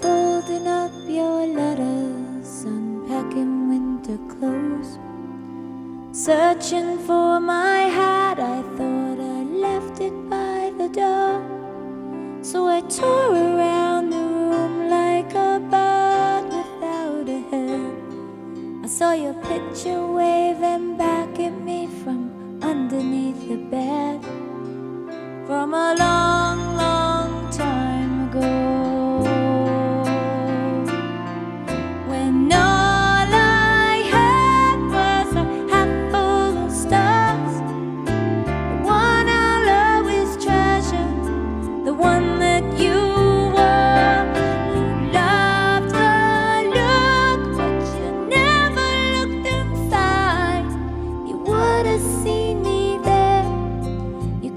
Folding up your letters, unpacking winter clothes. Searching for my hat, I thought I left it by the door. So I tore around the room like a bird without a head. I saw your picture waving back.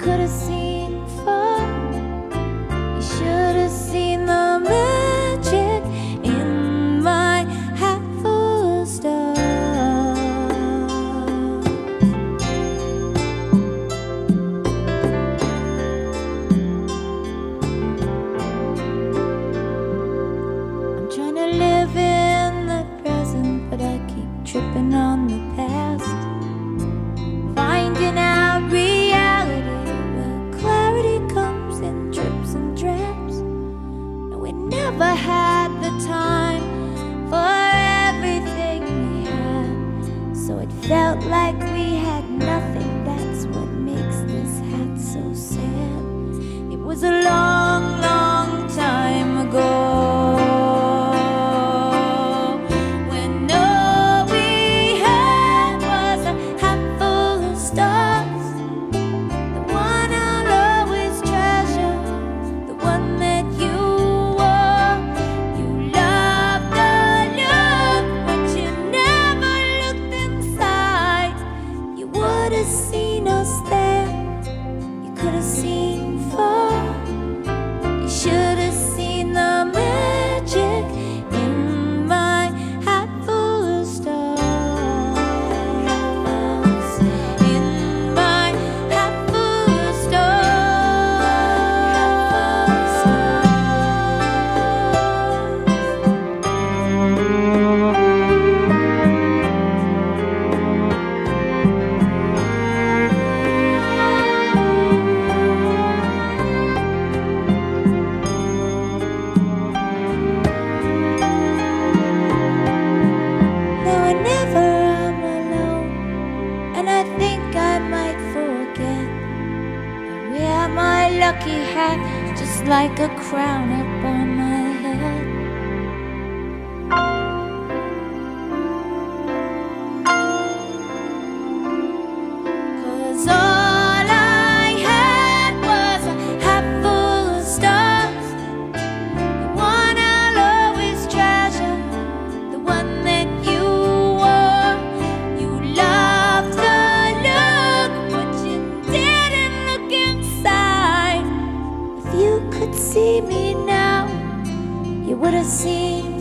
Have seen far. Should have seen the magic in my full. I'm trying to live in the present, but I keep tripping on the past. Finding out never had the time for everything we had. So it felt like we think I might forget. I wear my lucky hat just like a crown up on my see me now, you would have seen